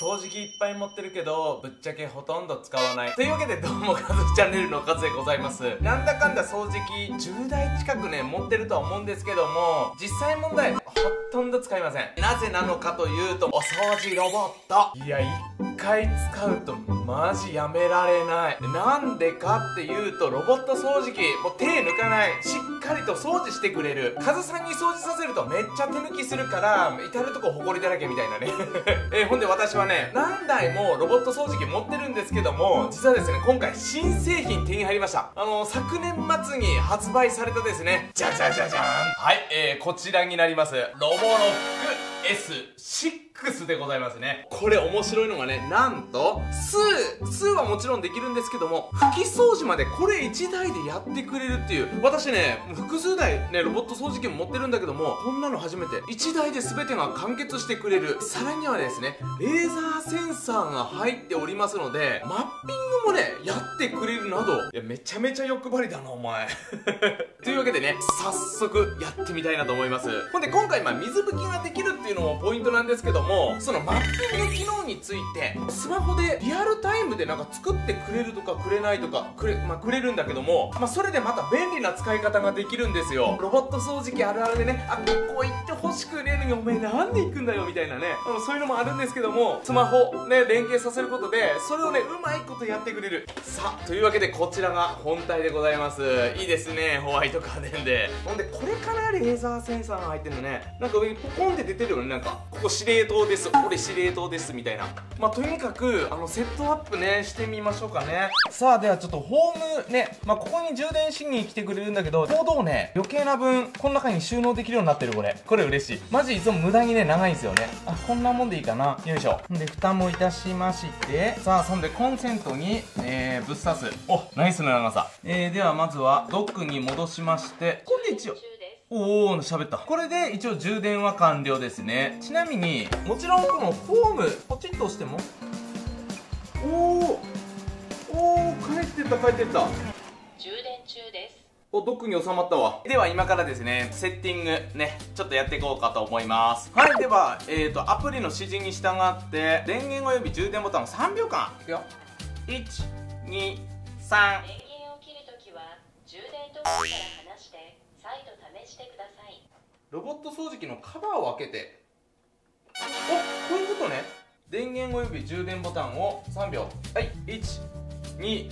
掃除機いっぱい持ってるけどぶっちゃけほとんど使わない。というわけでどうもカズチャンネルのカズでございます。なんだかんだ掃除機10台近くね持ってるとは思うんですけども実際問題ほっとんど使いません。なぜなのかというとお掃除ロボット。いや1回使うとマジやめられない。なんでかっていうとロボット掃除機もう手抜かない。しっかりと掃除してくれる。カズさんに掃除させるとめっちゃ手抜きするから至るとこ埃だらけみたいなね。えほんで私はね何台もロボット掃除機持ってるんですけども実はですね今回新製品手に入りました。あの昨年末に発売されたですねじゃじゃじゃじゃーんはい、えー、こちらになります。ロボロック S6 でございますね。これ面白いのがねなんと数数はもちろんできるんですけども拭き掃除までこれ1台でやってくれるっていう。私ね複数台ねロボット掃除機も持ってるんだけどもこんなの初めて。1台で全てが完結してくれる。さらにはですねレーザーセンサーが入っておりますのでマッピングもねやってくれるなど。いやめちゃめちゃ欲張りだなお前。というわけでね早速やってみたいなと思います。ほんで今回まあ水拭きができるっていうのもポイントなんですけどもそのマッピング機能についてスマホでリアルタイムでなんか作ってくれるとかくれないとかくれ,、まあ、くれるんだけども、まあ、それでまた便利な使い方ができるんですよ。ロボット掃除機あるあるでねあここ行ってほしくねえのにお前なんで行くんだよみたいなね。そういうのもあるんですけどもスマホね連携させることでそれをねうまいことやってくれる。さあというわけでこちらが本体でございます。いいですねホワイト家電で。ほんでこれからレーザーセンサーが入ってるのね。なんか上にポコンって出てるよねなんか。ここ司令塔ですこれ司令塔ですみたいな。まあとにかくあのセットアップねしてみましょうかね。さあではちょっとホームねまあここに充電しに来てくれるんだけどちょうどね余計な分この中に収納できるようになってるこれ。これ嬉しい。マジいつも無駄にね長いんですよね。あこんなもんでいいかな。よいしょ。で蓋もいたしまして。さあそんでコンセントに、えー、ぶっ刺す。おナイスな長さ、えー、ではまずはドックに戻しまして。これで一応おお喋ったこれで一応充電は完了ですねちなみにもちろんこのフォームポチッと押してもおおおお帰ってった帰ってった充電中ですお、ドックに収まったわ。では今からですね、セッティングね、ちょっとやっていこうかと思います。はい、では、えーと、アプリの指示に従って、電源及び充電ボタンを3秒間。いくよ。1、2、3。電源を切るときは充電途中から離して再度試してくださいロボット掃除機のカバーを開けて。お、こういうことね。電源及び充電ボタンを3秒。はい、1、2、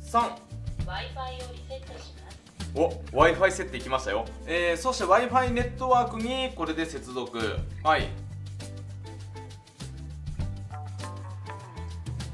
3。Wi-Fi をリセットしますお w i f i 設定きましたよ、えー、そして w i f i ネットワークにこれで接続はい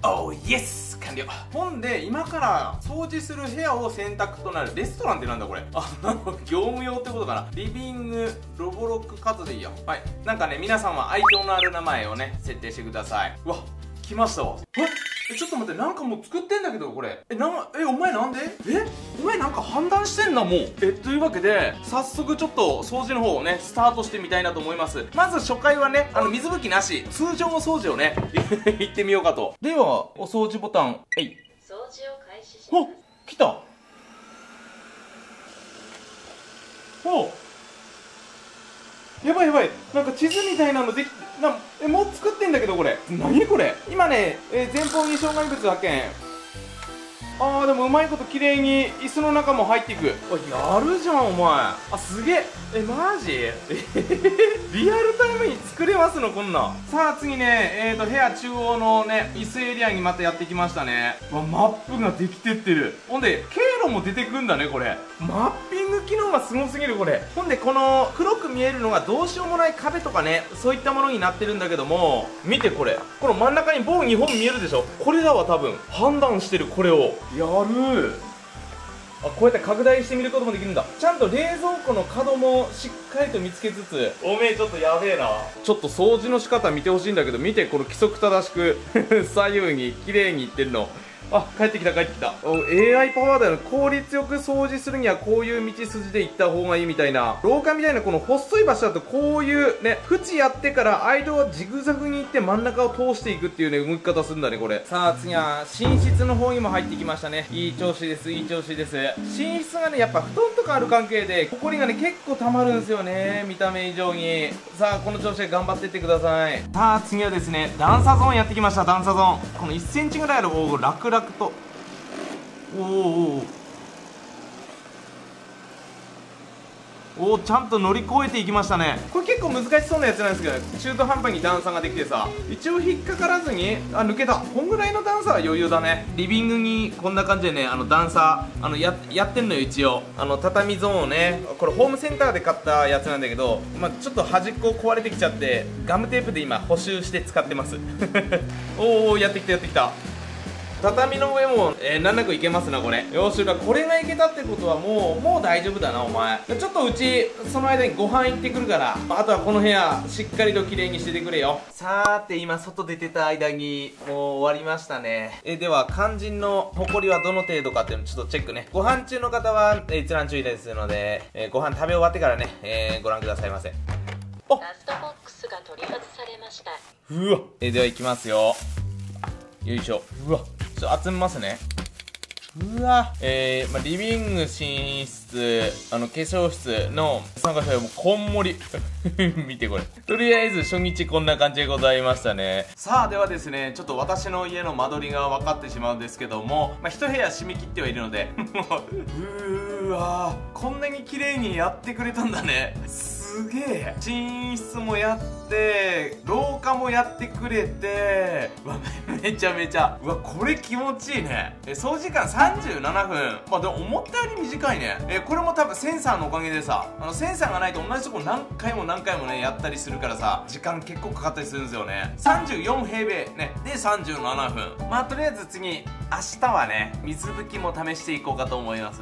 おーイエス完了。ほんで今から掃除する部屋を選択となるレストランってなんだこれ？あなるほど業務用ってことかな。リビングロボロックカツでいいや。はい。なんかね皆さんは愛嬌のある名前をね設定してください。うわ来ましたわ。え？えちょっと待ってなんかもう作ってんだけどこれ。えなえお前なんで？え？お前なんか判断してんなもう。えというわけで早速ちょっと掃除の方をねスタートしてみたいなと思います。まず初回はねあの水拭きなし。通常の掃除をね 行ってみようかと。ではお掃除ボタン。えい。掃除を開始しおます。来た。お。やばいやばい。なんか地図みたいなのできなえもう作ってんだけどこれ。何これ。今ね、えー前方に障害物発見あーでもうまいこと綺麗に椅子の中も入っていく。あやるじゃんお前。あすげえ。えマジ？え リアルタイムに作れますの？こんなさあ次ねえーと部屋中央のね椅子エリアにまたやってきましたね。わマップができてってる。ほんで経路も出てくんだねこれ。マッピング機能がすごすぎるこれ。ほんでこの黒く見えるのがどうしようもない壁とかねそういったものになってるんだけども見てこれ。この真ん中に棒2本見えるでしょ。これだわ多分。判断してるこれを。やる。あこうやって拡大してみることもできるんだ。ちゃんと冷蔵庫の角もしっかりと見つけつつ。おめえちょっとやべえな。ちょっと掃除の仕方見てほしいんだけど見てこの規則正しく。左右に綺麗にいってるのあ帰ってきた帰ってきた。お AI パワーだよ効率よく掃除するにはこういう道筋で行った方がいいみたいな。廊下みたいなこの細い場所だとこういうね縁やってから間をジグザグに行って真ん中を通していくっていうね動き方するんだねこれ。さあ次は寝室の方にも入ってきましたね。いい調子ですいい調子です。寝室がねやっぱ布団とかある関係で埃がね結構溜まるんですよね見た目以上に。さあこの調子で頑張っていってください。さあ次はですね段差ゾーンやってきました段差ゾーン。この1センチぐらいある棒を楽々とおおおおおちゃんと乗り越えていきましたね。これ結構難しそうなやつなんですけど中途半端に段差ができてさ一応引っかからずにあ抜けた。こんぐらいの段差は余裕だね。リビングにこんな感じでねあの段差あのややってんのよ一応。あの畳ゾーンをねこれホームセンターで買ったやつなんだけど、まあ、ちょっと端っこ壊れてきちゃってガムテープで今補修して使ってます。おおやってきたやってきた畳の上も、えー、難なくいけますなこれ。よしこれがいけたってことはもうもう大丈夫だなお前。ちょっとうちその間にご飯行ってくるからあとはこの部屋しっかりと綺麗にしててくれよ。さーて今外出てた間にもう終わりましたね。えでは肝心のホコリはどの程度かっていうのちょっとチェックね。ご飯中の方は、えー、閲覧注意ですので、えー、ご飯食べ終わってからね、えー、ご覧くださいませ。ラストボックスが取り外されました。うわ。えー、では行きますよ。よいしょ。うわちょっと集めますね。うわ。えー、まあ、リビング寝室あの化粧室の参加者はもこんもり。見てこれ。とりあえず初日こんな感じでございましたね。さあではですねちょっと私の家の間取りが分かってしまうんですけども、まあ、一部屋締め切ってはいるので もうーわこんなに綺麗にやってくれたんだね。すすげえ。寝室もやって廊下もやってくれて。わ めちゃめちゃ。うわこれ気持ちいいね。え掃除時間37分。まあでも思ったより短いね。えこれも多分センサーのおかげでさあのセンサーがないと同じとこ何回も何回もねやったりするからさ時間結構かかったりするんですよね。34平米。ねで37分。まあとりあえず次明日はね水拭きも試していこうかと思います。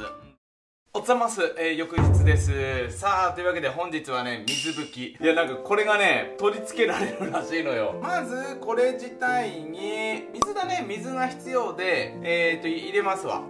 おつざます、えー、翌日です。さあというわけで本日はね水拭き。いやなんかこれがね取り付けられるらしいのよ。まずこれ自体に水だね水が必要でえーと入れますわ。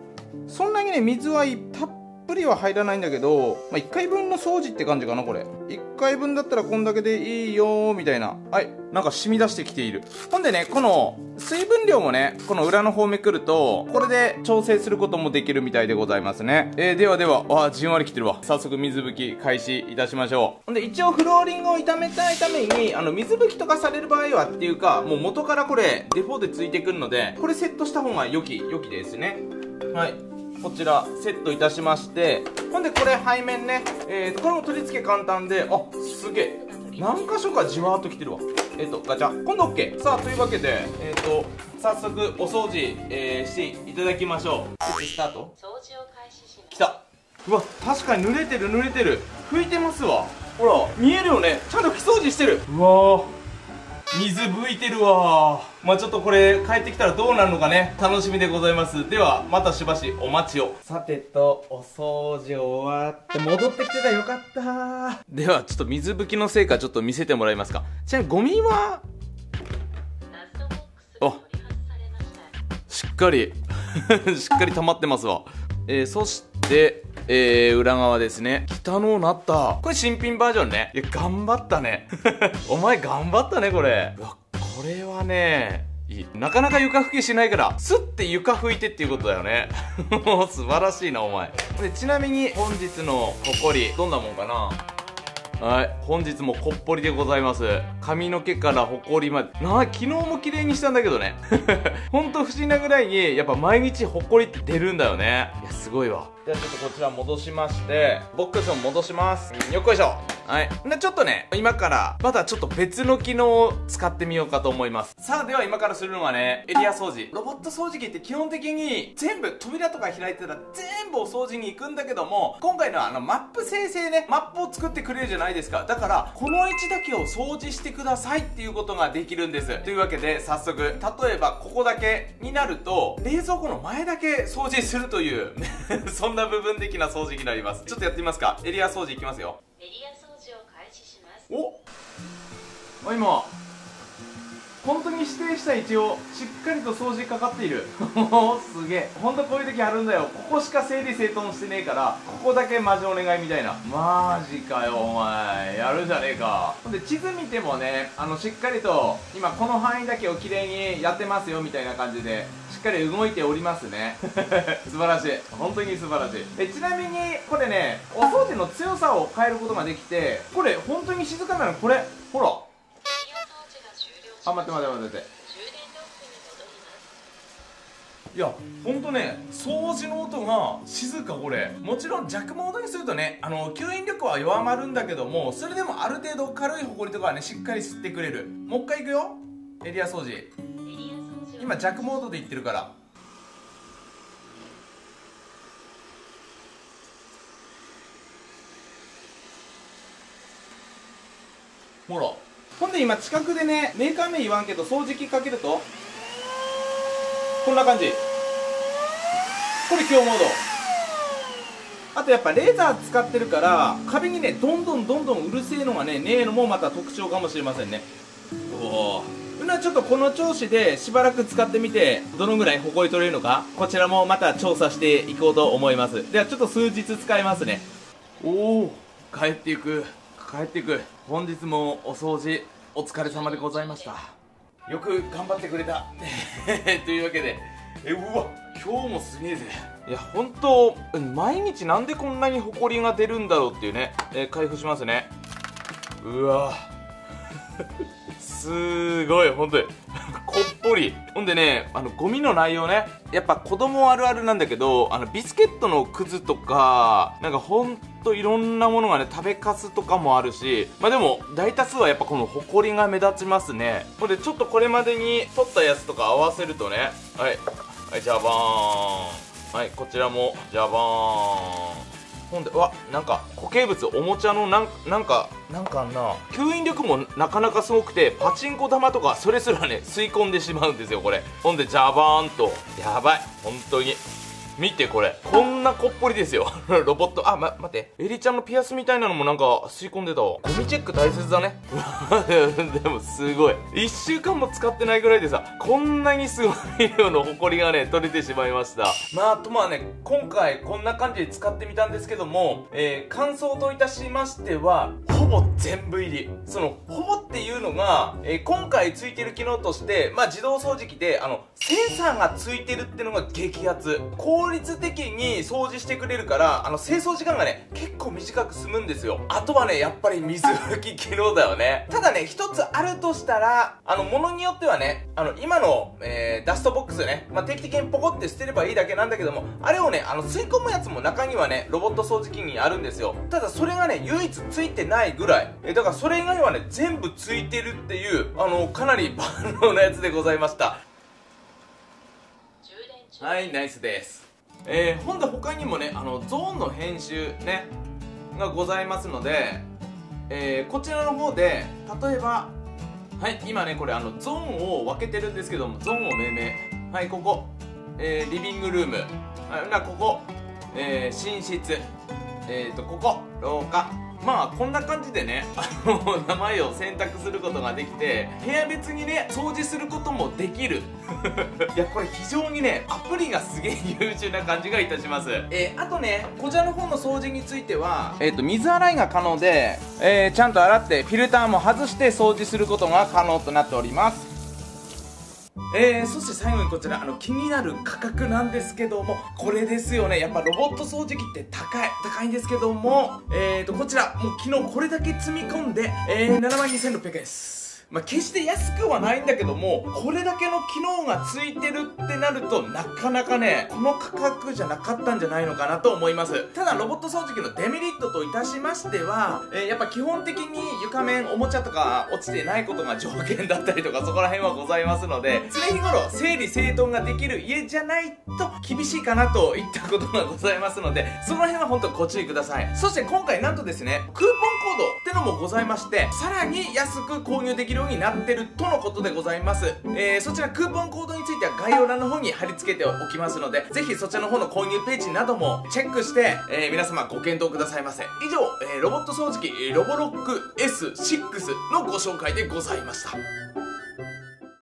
そんなにね水はたっぷりは入らないんだけど、まあ、1回分の掃除って感じかなこれ。1回分だったらこんだけでいいよみたいな。はいなんか染み出してきている。ほんでねこの水分量もねこの裏の方めくるとこれで調整することもできるみたいでございますね。えー、ではでは。あじんわりきてるわ。早速水拭き開始いたしましょう。ほんで一応フローリングを炒めたいためにあの水拭きとかされる場合はっていうかもう元からこれデフォでついてくるのでこれセットした方が良き良きですね。はい。こちらセットいたしましてほんでこれ背面ね、えー、これも取り付け簡単であすげえ。何箇所かじわーっときてるわ。えっ、ー、とガチャ。今度 OK さあというわけでえっ、ー、と早速お掃除、えー、していただきましょう。スタート。掃除を開始します。きた。うわ確かに濡れてる濡れてる。拭いてますわ。ほら見えるよね。ちゃんと拭き掃除してる。うわ水拭いてるわ。まあちょっとこれ帰ってきたらどうなるのかね。楽しみでございます。ではまたしばしお待ちを。さてとお掃除終わって戻ってきてたよかった。ではちょっと水拭きの成果ちょっと見せてもらえますか。ちなみにゴミは？ラストボックスが取り外されました。しっかり。しっかり溜まってますわ。えー、そしてえー、裏側ですね。汚のなった。これ新品バージョンね。いや、頑張ったね。お前頑張ったね、これ。うわ、これはね、いい。なかなか床拭きしないから、すって床拭いてっていうことだよね。もう素晴らしいな、お前。で、ちなみに本日のほこり、どんなもんかな？はい。本日もこっぽりでございます。髪の毛からほこりまで。な昨日も綺麗にしたんだけどね。ほんと不思議なぐらいにやっぱ毎日ほこりって出るんだよね。いやすごいわ。じゃあちょっとこちら戻しましてボックスを戻します。よっこいしょ。はい。でちょっとね今からまだちょっと別の機能を使ってみようかと思います。さあでは今からするのはねエリア掃除。ロボット掃除機って基本的に全部扉とか開いてたら全部お掃除に行くんだけども今回のはあのマップ生成ねマップを作ってくれるじゃないですか。だからこの位置だけを掃除してくださいっていうことができるんです。というわけで早速例えばここだけになると冷蔵庫の前だけ掃除するという そんな部分的な掃除機になります。ちょっとやってみますか。エリア掃除いきますよおあ今本当に指定した位置をしっかりと掃除かかっている。おすげえ。本当こういう時あるんだよ。ここしか整理整頓してねえからここだけマジお願いみたいな。マジかよお前。やるじゃねえか。ほんで地図見てもねあのしっかりと今この範囲だけをきれいにやってますよみたいな感じで。しっかり動いておりますね。素晴らしい。本当に素晴らしい。えちなみにこれねお掃除の強さを変えることができてこれ本当に静かなの？これほら。あ待って待って待って。待っていやほんとね掃除の音が静かこれ。もちろん弱モードにするとねあの吸引力は弱まるんだけどもそれでもある程度軽いホコリとかはねしっかり吸ってくれる。もう一回いくよ。エリア掃除今弱モードでいってるから。ほらほんで今近くでねメーカー名言わんけど掃除機かけるとこんな感じ。これ強モード。あとやっぱレーザー使ってるから壁にねどんどんどんどんうるせえのがねねえのもまた特徴かもしれませんね。おおなちょっとこの調子でしばらく使ってみてどのぐらい埃取れるのかこちらもまた調査していこうと思います。ではちょっと数日使いますね。おお帰っていく。帰っていく。本日もお掃除お疲れ様でございました。よく頑張ってくれた。というわけで。えうわ今日もすげえぜ。いや本当毎日なんでこんなにホコリが出るんだろうっていうね、えー、開封しますね。うわすごい本当に。こっぽり。ほんでねあのゴミの内容ね。やっぱ子供あるあるなんだけどあのビスケットのくずとかなんかほんといろんなものがね食べかすとかもあるし。まあでも大多数はやっぱこのホコリが目立ちますね。ほんでちょっとこれまでに取ったやつとか合わせるとね。はい。はいじゃばーんはいこちらもじゃばーんほんでわなんか固形物おもちゃのなんなんかなんかあんな。吸引力もなかなかすごくてパチンコ玉とかそれすらね吸い込んでしまうんですよこれ。ほんでジャバーンと。やばい本当に見てこれ。こんなこっぽりですよ。ロボット。あ、ま、待って。エリちゃんのピアスみたいなのもなんか吸い込んでたわ。ゴミチェック大切だね。でもすごい。1週間も使ってないぐらいでさこんなにすごい量のホコリがね取れてしまいました。まあとまあね今回こんな感じで使ってみたんですけども、えー、感想といたしましてはほぼ全部入り。そのほぼっていうのが、えー、今回ついてる機能としてまあ自動掃除機であのセンサーがついてるってのが激アツ。効率的に掃除してくれるからあの清掃時間がね結構短く済むんですよ。あとはねやっぱり水拭き機能だよね。ただね一つあるとしたらあの物によってはねあの今の、えー、ダストボックスね、まあ、定期的にポコって捨てればいいだけなんだけどもあれをねあの吸い込むやつも中にはねロボット掃除機にあるんですよ。ただそれがね唯一ついてないぐらい。えだからそれ以外はね全部ついてるっていうあのかなり万能なやつでございました。はいナイスですえー、ほんで他にもねあのゾーンの編集ねがございますので、えー、こちらの方で例えばはい今ねこれあのゾーンを分けてるんですけどもゾーンを命名。はいここ、えー、リビングルーム。はいなここ、えー、寝室。えーとここ廊下。まあこんな感じでね あの名前を選択することができて部屋別にね掃除することもできる。いやこれ非常にねアプリがすげえ優秀な感じがいたします。えー、あとねこちらの方の掃除についてはえっ、ー、と水洗いが可能で、えー、ちゃんと洗ってフィルターも外して掃除することが可能となっておりますえー、そして最後にこちらあの気になる価格なんですけどもこれですよね。やっぱロボット掃除機って高い高いんですけどもえーとこちらもう昨日これだけ積み込んで、えー、7万2600円です。まあ、決して安くはないんだけどもこれだけの機能がついてるってなるとなかなかねこの価格じゃなかったんじゃないのかなと思います。ただロボット掃除機のデメリットといたしましては、えー、やっぱ基本的に床面おもちゃとか落ちてないことが条件だったりとかそこら辺はございますので常日頃整理整頓ができる家じゃないと厳しいかなといったことがございますのでその辺は本当ご注意ください。そして今回なんとですねクーポンコードってのもございましてさらに安く購入できるようになってるとのことでございます、えー、そちらクーポンコードについては概要欄の方に貼り付けておきますのでぜひそちらの方の購入ページなどもチェックして、えー、皆様ご検討くださいませ。以上、えー、ロボット掃除機ロボロック S6 のご紹介でございました。